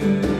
yeah.